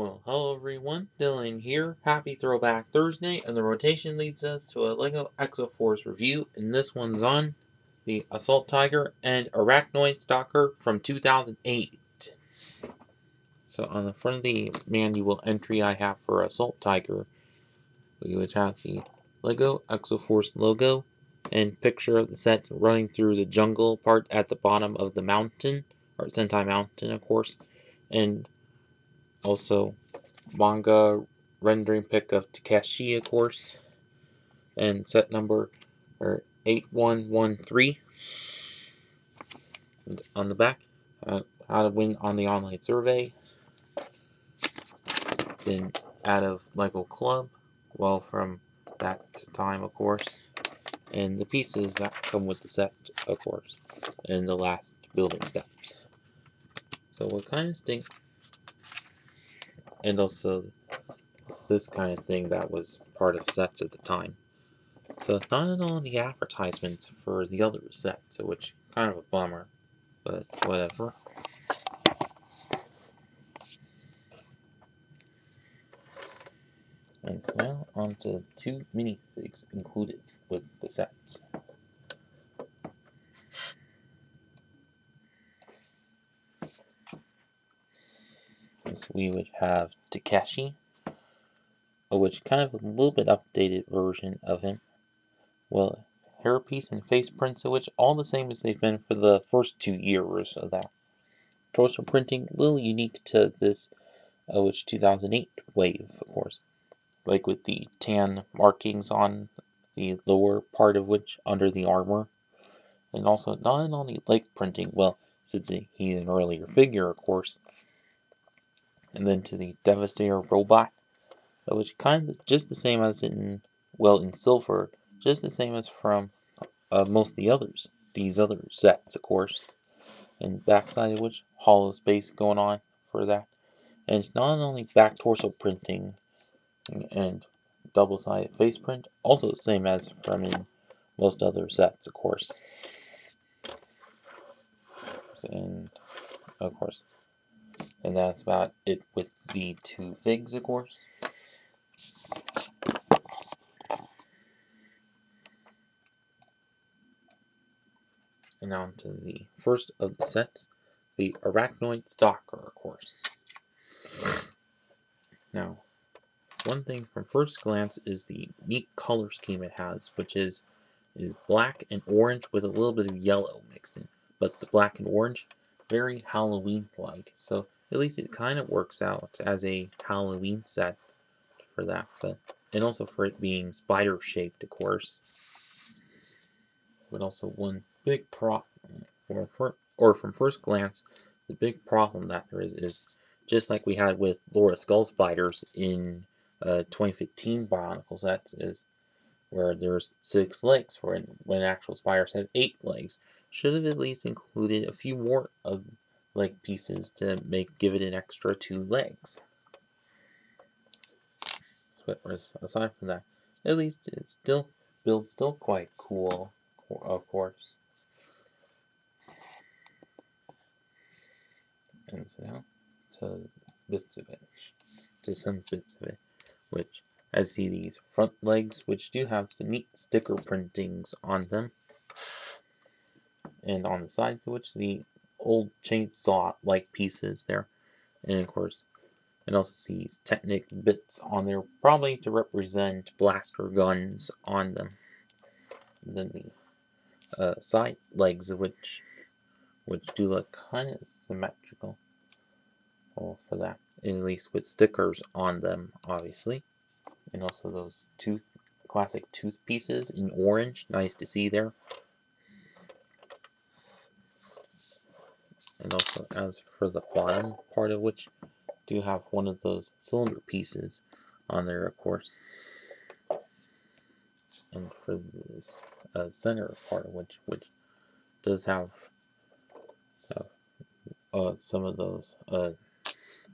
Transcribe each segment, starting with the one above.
Well, hello everyone, Dylan here. Happy Throwback Thursday, and the rotation leads us to a LEGO Exoforce review, and this one's on the Assault Tiger and Arachnoid Stalker from 2008. So on the front of the manual entry I have for Assault Tiger, we would have the LEGO Exoforce logo and picture of the set running through the jungle part at the bottom of the mountain, or Sentai Mountain, of course, and also manga rendering pick of Takeshi, of course, and set number or 8113. And on the back, uh, how to win on the online survey. Then out of Lego Club, well, from that time, of course, and the pieces that come with the set, of course, and the last building steps. So we're kind of think and also this kind of thing that was part of sets at the time. So not at all the advertisements for the other sets, which kind of a bummer, but whatever. And so now on to two minifigs included with the sets. So we would have Takeshi, which kind of a little bit updated version of him. Well, hairpiece and face prints, of which all the same as they've been for the first two years of that. Torso printing, a little unique to this, uh, which 2008 wave, of course. Like with the tan markings on the lower part of which, under the armor. And also not only leg printing, well, since he's an earlier figure, of course, and then to the Devastator robot, which kind of just the same as in, well, in Silver, just the same as from uh, most of the others, these other sets, of course. And backside of which, hollow space going on for that. And not only back torso printing and double-sided face print, also the same as from in most other sets, of course. And, of course, and that's about it with the two figs, of course. And now to the first of the sets, the Arachnoid Stalker, of course. Now, one thing from first glance is the neat color scheme it has, which is is black and orange with a little bit of yellow mixed in. But the black and orange, very Halloween-like. So at least it kind of works out as a Halloween set for that, but and also for it being spider shaped, of course. But also one big problem, or, or from first glance, the big problem that there is is just like we had with Lord of Skull Spiders in uh, 2015 Bionicle sets, is where there's six legs for when actual spiders have eight legs. Should have at least included a few more of leg pieces to make give it an extra two legs. But aside from that, at least it still builds still quite cool, of course. And so to bits of it, to some bits of it, which I see these front legs, which do have some neat sticker printings on them, and on the sides, which the old chainsaw-like pieces there. And of course, it also sees Technic bits on there, probably to represent blaster guns on them. And then the uh, side legs, which which do look kind of symmetrical. Well, for that, at least with stickers on them, obviously. And also those tooth, classic tooth pieces in orange, nice to see there. And also as for the bottom part of which do have one of those cylinder pieces on there of course. And for this uh, center part of which which does have uh, uh, some of those uh,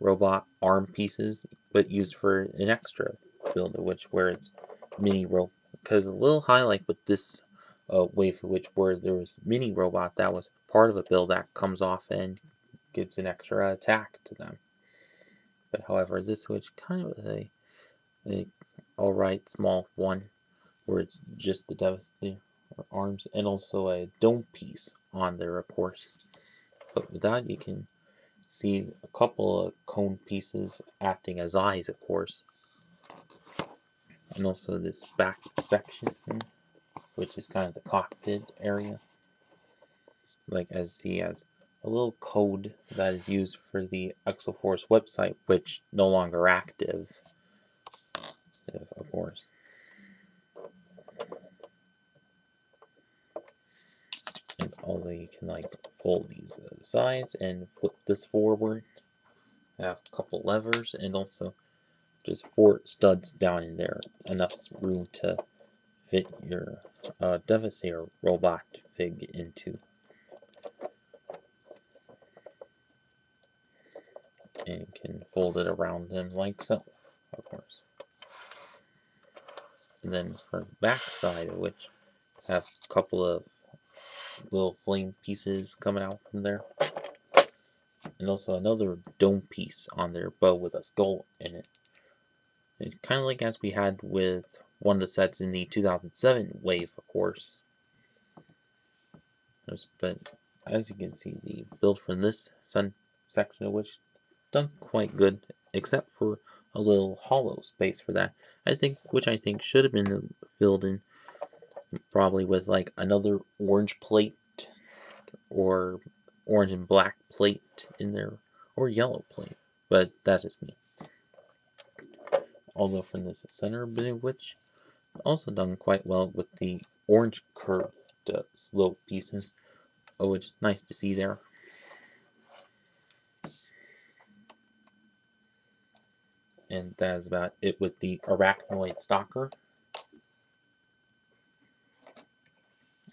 robot arm pieces but used for an extra build of which where it's mini rope because a little highlight with this uh, wave of which where there was mini robot that was part of a bill that comes off and gives an extra attack to them. But however, this switch kind of a, a alright small one where it's just the Devastator arms and also a dome piece on there, of course. But with that, you can see a couple of cone pieces acting as eyes, of course. And also this back section, which is kind of the cockpit area. Like as he has a little code that is used for the Exoforce website, which no longer active, of course. And although you can like fold these sides and flip this forward, have a couple levers and also just four studs down in there, enough room to fit your uh, Devastator robot fig into. And can fold it around them like so, of course. And then the back side of which have a couple of little flame pieces coming out from there. And also another dome piece on their bow with a skull in it. It's kind of like as we had with one of the sets in the 2007 wave, of course. But as you can see, the build from this sun section of which done quite good, except for a little hollow space for that. I think, which I think should have been filled in probably with like another orange plate or orange and black plate in there or yellow plate but that's just me although from this center bit which also done quite well with the orange curved uh, slope pieces oh it's nice to see there and that is about it with the arachnoid stalker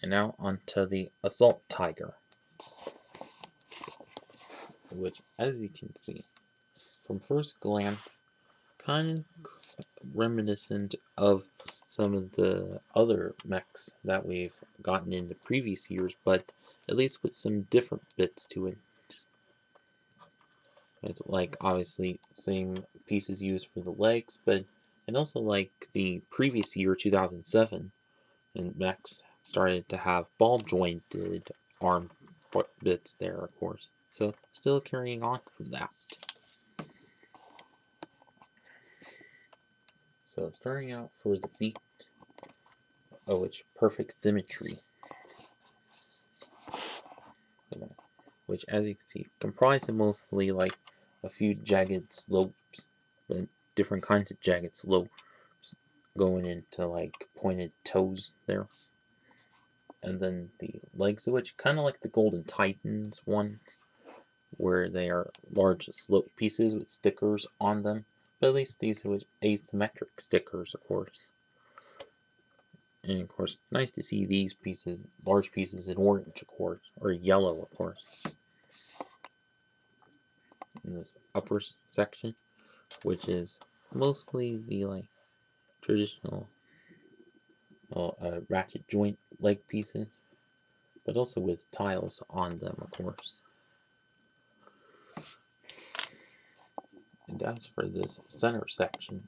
And now onto the Assault Tiger. Which, as you can see, from first glance, kind of reminiscent of some of the other mechs that we've gotten in the previous years, but at least with some different bits to it. It's like obviously same pieces used for the legs, but and also like the previous year 2007 and mechs started to have ball jointed arm bits there, of course. So still carrying on from that. So starting out for the feet, it's perfect symmetry. Which, as you can see, comprise of mostly like a few jagged slopes, different kinds of jagged slopes going into like pointed toes there and then the legs of which kind of like the Golden Titans ones, where they are large slope pieces with stickers on them. But at least these are asymmetric stickers, of course. And of course, nice to see these pieces, large pieces in orange, of course, or yellow, of course. In this upper section, which is mostly the like traditional well, uh, ratchet joint leg pieces, but also with tiles on them, of course. And as for this center section,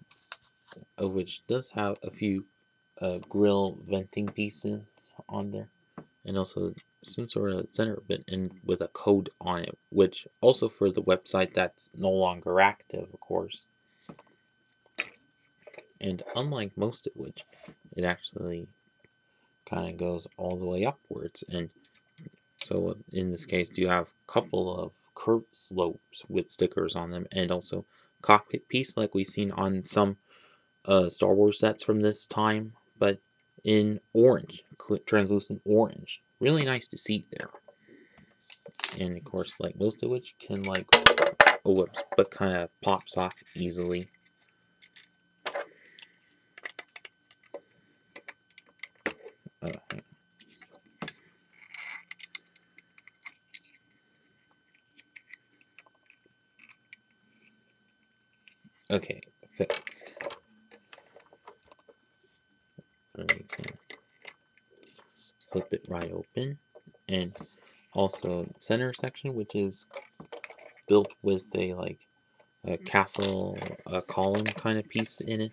of which does have a few uh, grill venting pieces on there, and also some sort of center bit and with a code on it, which also for the website that's no longer active, of course. And unlike most of which, it actually kind of goes all the way upwards. And so in this case, do you have a couple of curved slopes with stickers on them and also cockpit piece like we've seen on some uh, Star Wars sets from this time, but in orange, translucent orange. Really nice to see there. And of course, like most of which can like, oh whoops, but kind of pops off easily. Uh-huh. Okay, fixed. And we can flip it right open. And also center section, which is built with a like a castle, a column kind of piece in it.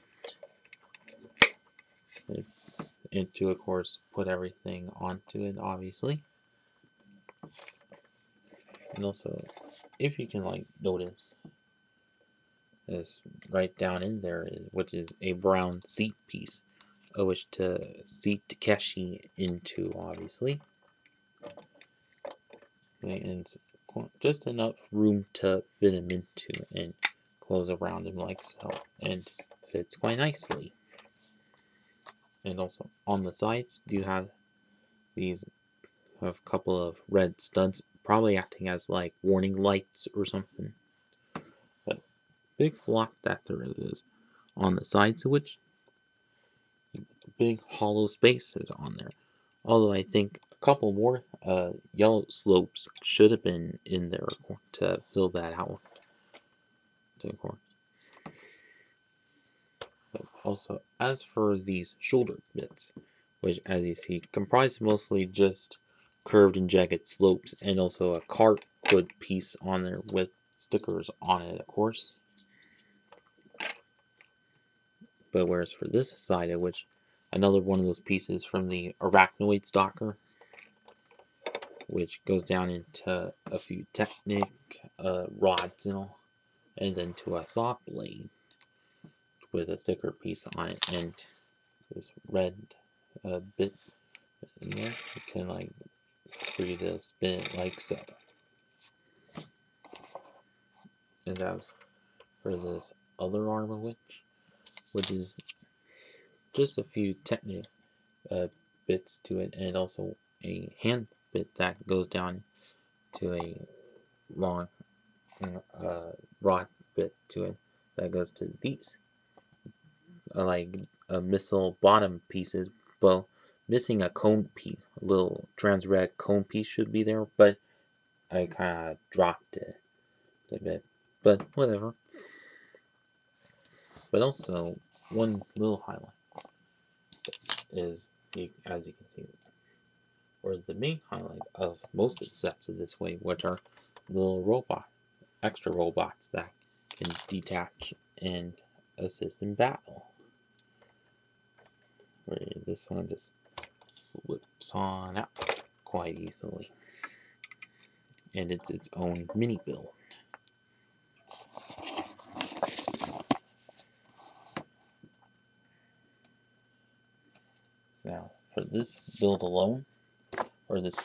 And to, of course, put everything onto it, obviously. And also, if you can, like, notice, is right down in there, which is a brown seat piece, which to seat Takeshi into, obviously. And just enough room to fit him into and close around him like so and fits quite nicely and also on the sides you have these have a couple of red studs probably acting as like warning lights or something but big flock that there is on the sides of which big hollow spaces on there although I think a couple more uh, yellow slopes should have been in there to fill that out. But also, as for these shoulder bits, which as you see comprise mostly just curved and jagged slopes and also a cart hood piece on there with stickers on it, of course. But whereas for this side of which another one of those pieces from the arachnoid stalker which goes down into a few Technic uh, rods and all, and then to a saw blade with a sticker piece on it, and this red uh, bit in there, you can like for you to spin it like so. And as for this other armor witch, which is just a few Technic uh, bits to it, and also a hand bit that goes down to a long uh, rod bit to it that goes to these uh, like a missile bottom pieces. Well missing a cone piece a little trans red cone piece should be there but I kind of dropped it a bit but whatever. But also one little highlight is as you can see or the main highlight of most of the sets of this way, which are little robot, extra robots that can detach and assist in battle. This one just slips on out quite easily. And it's its own mini build. Now, for this build alone, or this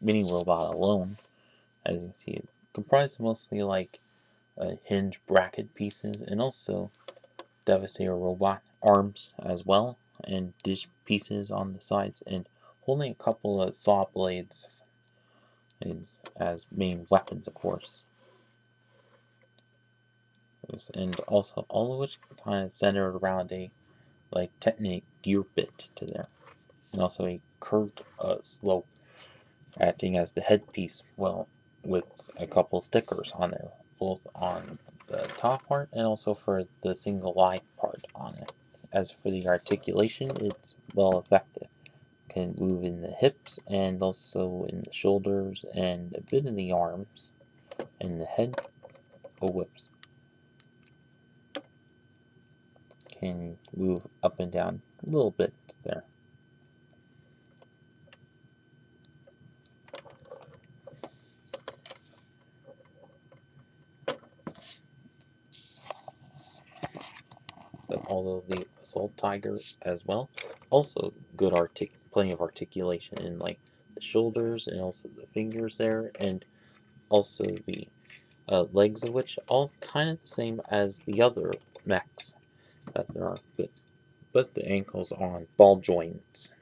mini robot alone, as you can see, it comprised mostly like uh, hinge bracket pieces and also Devastator robot arms as well, and dish pieces on the sides, and holding a couple of saw blades as main weapons, of course. And also, all of which kind of centered around a like Technic gear bit to there, and also a curved uh, slope acting as the headpiece, well, with a couple stickers on there, both on the top part and also for the single eye part on it. As for the articulation, it's well effective. Can move in the hips and also in the shoulders and a bit in the arms and the head. Oh, whips. Can move up and down a little bit there. The assault tiger as well. Also good artic plenty of articulation in like the shoulders and also the fingers there and also the uh, legs of which all kind of the same as the other mechs that there are but, but the ankles on ball joints.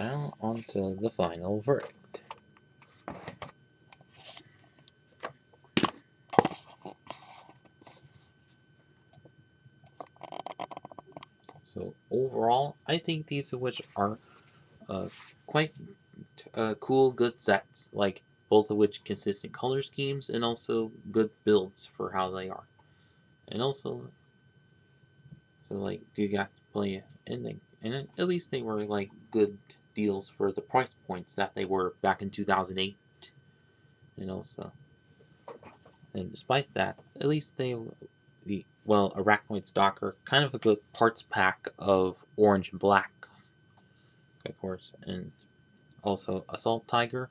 now on to the final verdict. So overall, I think these which are uh, quite uh, cool, good sets, like both of which consistent color schemes and also good builds for how they are. And also, so like you got yeah, and they, and at least they were like good deals for the price points that they were back in 2008. And also, and despite that, at least they, the well, Arachnoid Stalker, kind of a good parts pack of orange and black, of course, and also Assault Tiger,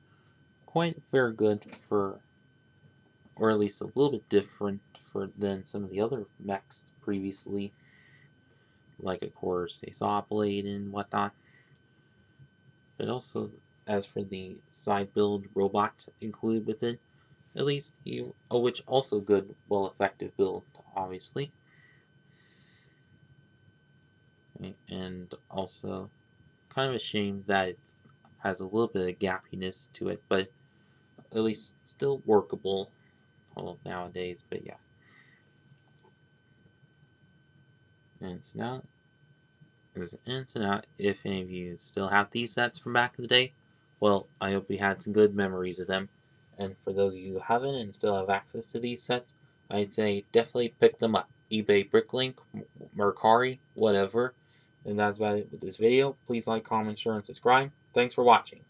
quite very good for, or at least a little bit different for than some of the other mechs previously, like of course a Saw Blade and whatnot. But also, as for the side build robot included with it, at least you, oh, which also good, well effective build, obviously. And also, kind of a shame that it has a little bit of gappiness to it, but at least still workable well, nowadays, but yeah. And so now, and so now, if any of you still have these sets from back in the day, well, I hope you had some good memories of them. And for those of you who haven't and still have access to these sets, I'd say definitely pick them up. eBay, Bricklink, Mercari, whatever. And that's about it with this video. Please like, comment, share, and subscribe. Thanks for watching.